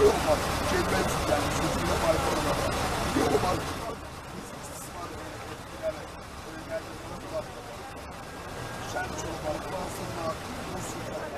o yol var. Kelime yani sözüyle faydalı var. Yol var. Sen çok var. Fransa'nın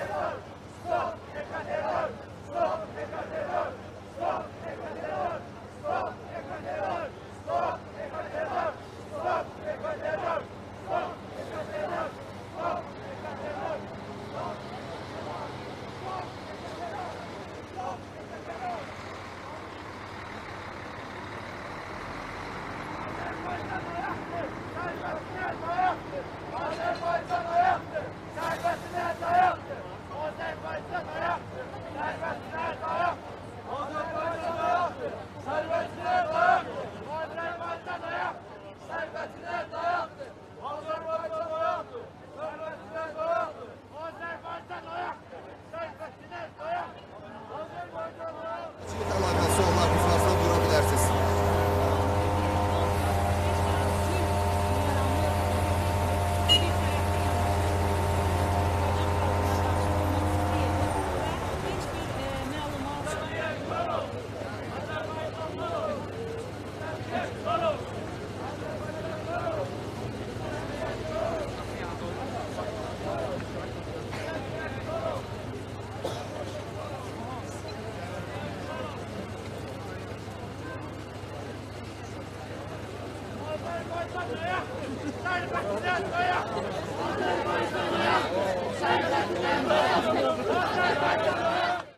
Seine Präsident, euer!